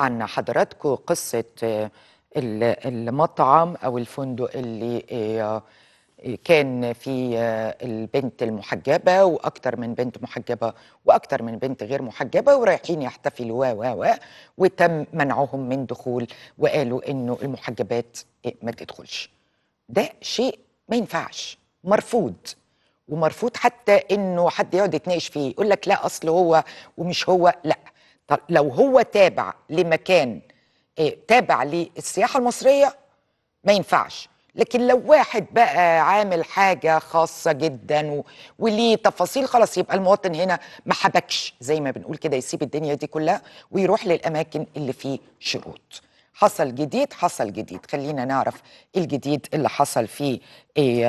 عن حضراتكم قصة آه، ال- المطعم أو الفندق اللي آه، كان فيه آه، البنت المحجبة وأكتر من بنت محجبة وأكتر من بنت غير محجبة ورايحين يحتفلوا و و و وتم منعهم من دخول وقالوا إنه المحجبات ما تدخلش ده شيء ما ينفعش مرفوض. ومرفوض حتى إنه حد يقعد يتناقش فيه يقول لك لا أصل هو ومش هو لا. طب لو هو تابع لمكان إيه تابع للسياحة المصرية ما ينفعش لكن لو واحد بقى عامل حاجة خاصة جدا. وليه تفاصيل خلاص يبقى المواطن هنا ما حبكش زي ما بنقول كده يسيب الدنيا دي كلها ويروح للأماكن اللي فيه شروط حصل جديد حصل جديد خلينا نعرف الجديد اللي حصل فيه إيه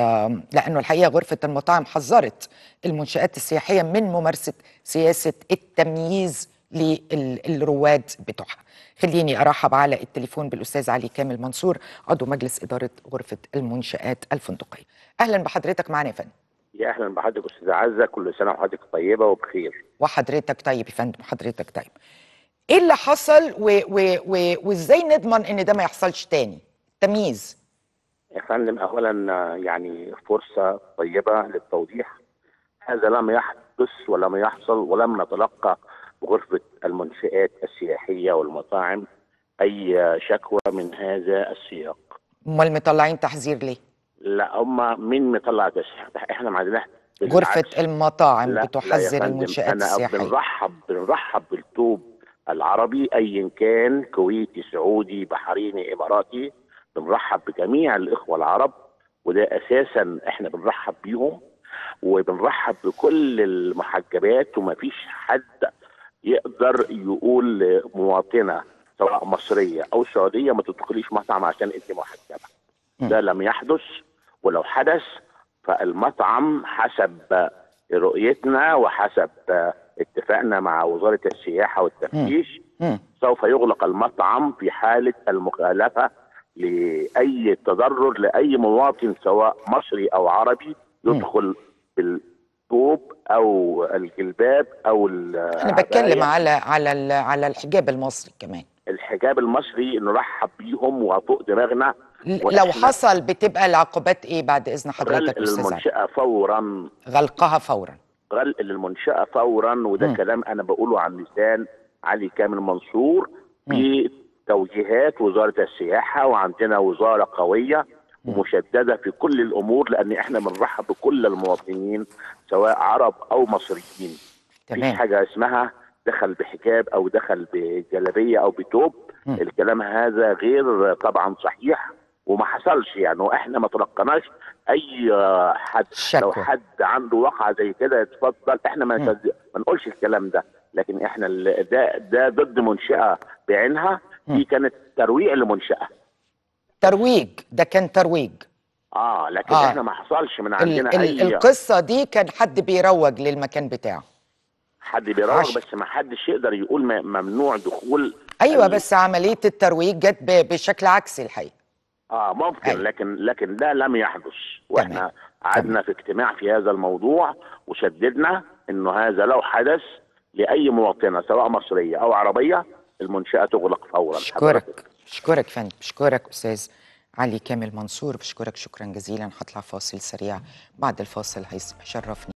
لأنه الحقيقة غرفة المطاعم حذرت المنشآت السياحية من ممارسة سياسة التمييز للرواد بتوعها. خليني أرحب على التليفون بالأستاذ علي كامل منصور عضو مجلس إدارة غرفة المنشآت الفندقية. أهلا بحضرتك معنا يا فندم. يا أهلا بحضرتك أستاذ عزة كل سنة وحضرتك طيبة وبخير. وحضرتك طيب يا فندم حضرتك طيب. إيه اللي حصل وإزاي نضمن إن ده ما يحصلش تاني؟ تمييز. يا فندم اولا يعني فرصة طيبة للتوضيح. هذا لم يحدث ولم يحصل ولم نتلقى بغرفه المنشآت السياحية والمطاعم أي شكوى من هذا السياق. امال مطلعين تحذير ليه؟ لا هم مين مطلع تسحب إحنا ما عندناش غرفة. المطاعم لا لا بتحذر فندم، المنشآت أنا السياحية. بنرحب بنرحب بالطوب العربي ايا كان كويتي سعودي بحريني إماراتي. بنرحب بجميع الإخوة العرب وده أساسا إحنا بنرحب بيهم وبنرحب بكل المحجبات ومفيش حد يقدر يقول لمواطنة سواء مصرية أو سعودية ما تدخليش مطعم عشان أنت محجبه ده لم يحدث ولو حدث فالمطعم حسب رؤيتنا وحسب اتفاقنا مع وزارة السياحة والتفتيش. سوف يغلق المطعم في حالة المخالفة لأي تضرر لأي مواطن سواء مصري أو عربي يدخل بالثوب أو الجلباب أو أنا بتكلم على على على الحجاب المصري كمان. الحجاب المصري نرحب بيهم وفوق دماغنا. لو حصل بتبقى العقوبات إيه بعد إذن حضرتك غلق المنشأة فورا. غلقها فورا. غلق للمنشأة فورا وده مم. كلام أنا بقوله عن لسان علي كامل منصور بتوجيهات وزارة السياحة وعندنا وزارة قوية. ومشددة في كل الأمور لأن إحنا بنرحب بكل المواطنين سواء عرب أو مصريين. مفيش تمام. حاجة اسمها دخل بحجاب أو دخل بجلبية أو بتوب. مم. الكلام هذا غير طبعا صحيح وما حصلش يعني وإحنا ما تلقناش أي حد. لو شكوى حد عنده واقعة زي كده يتفضل إحنا ما ما نقولش الكلام ده لكن إحنا ده ده ضد منشأة بعينها. دي كانت ترويع لمنشأة. ترويج ده كان ترويج. آه لكن آه. إحنا ما حصلش من ال عندنا ال أي القصة دي كان حد بيروج للمكان بتاعه. حد بيروج عش- بس ما حدش يقدر يقول ممنوع دخول أيوه ال- بس عملية الترويج جت ب- بشكل عكسي الحقيقة. آه ممكن أيوة. لكن لكن ده لم يحدث. وإحنا. قعدنا في اجتماع في هذا الموضوع وشددنا انه هذا لو حدث لأي مواطنة سواء مصرية أو عربية المنشأة تغلق فورا. بشكرك بشكرك فندم بشكرك أستاذ علي كامل منصور بشكرك شكرا جزيلا هطلع فاصل سريع بعد الفاصل هيشرفني.